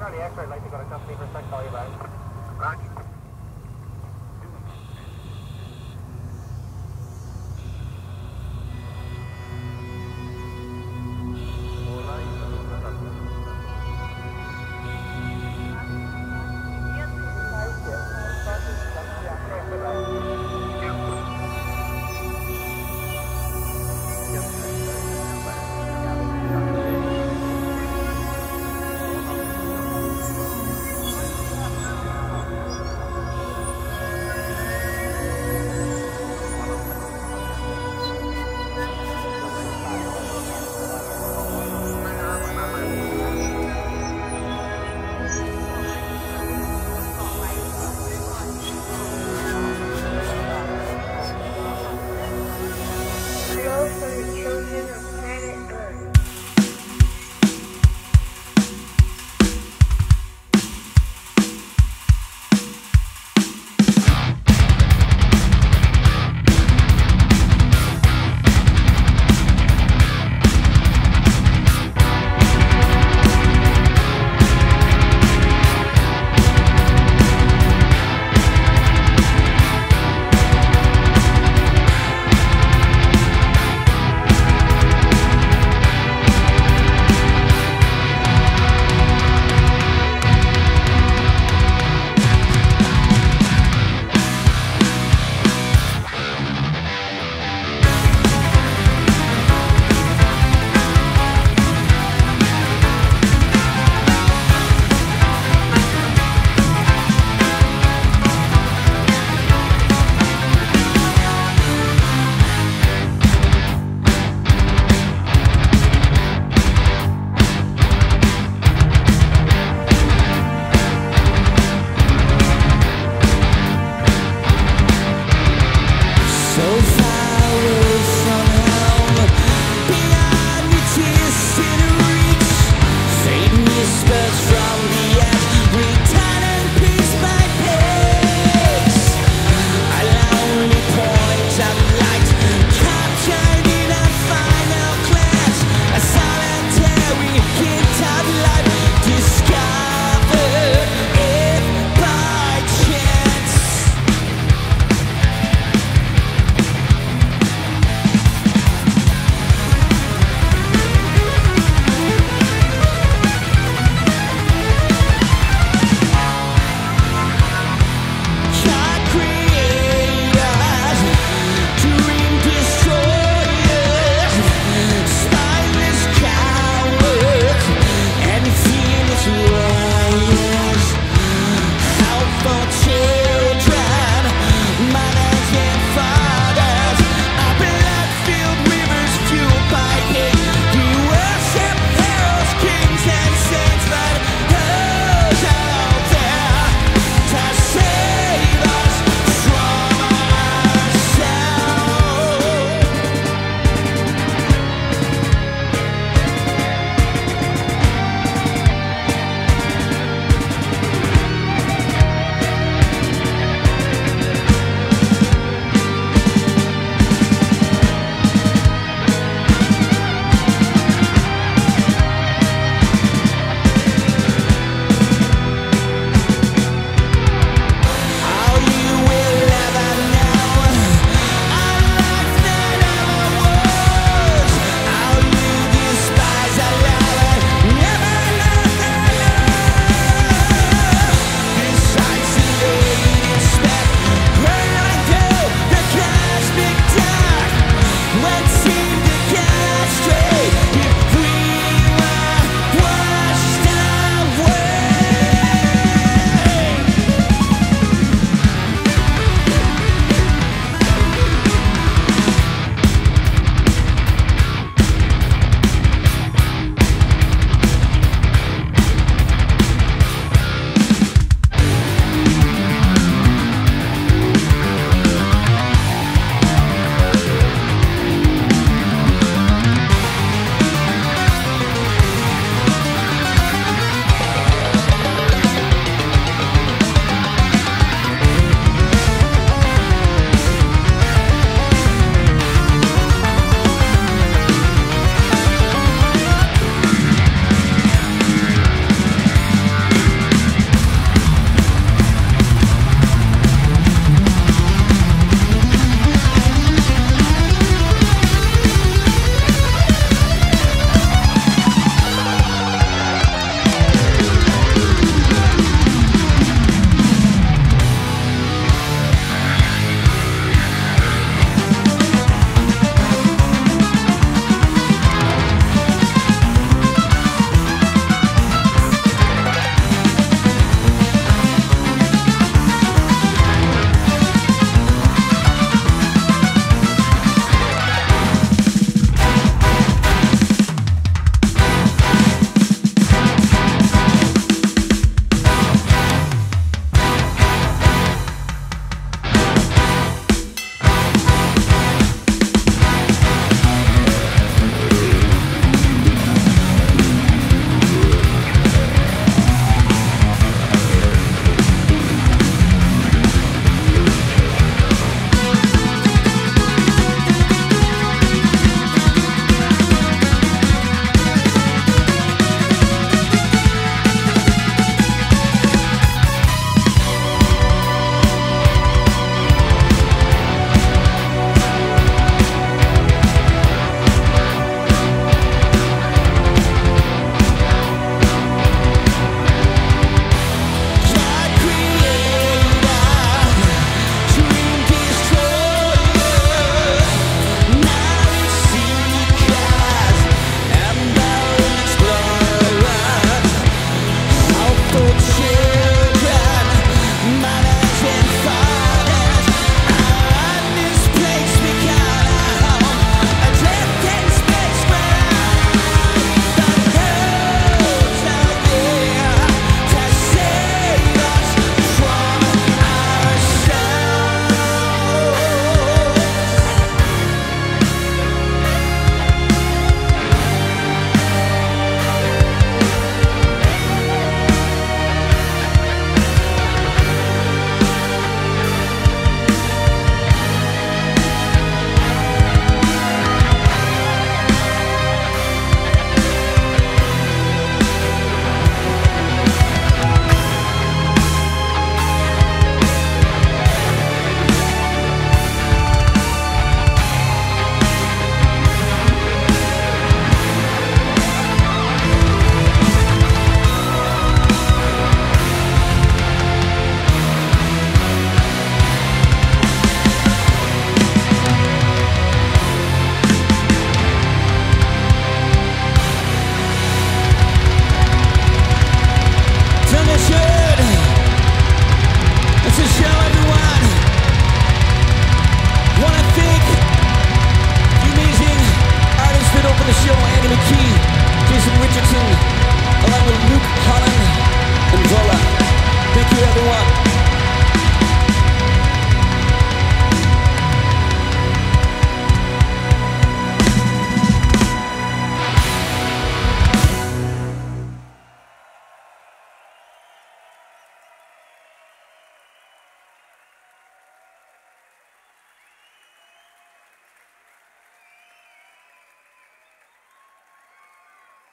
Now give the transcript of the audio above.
Charlie X-ray, I'd like to go to company for a sec, call you back. Roger.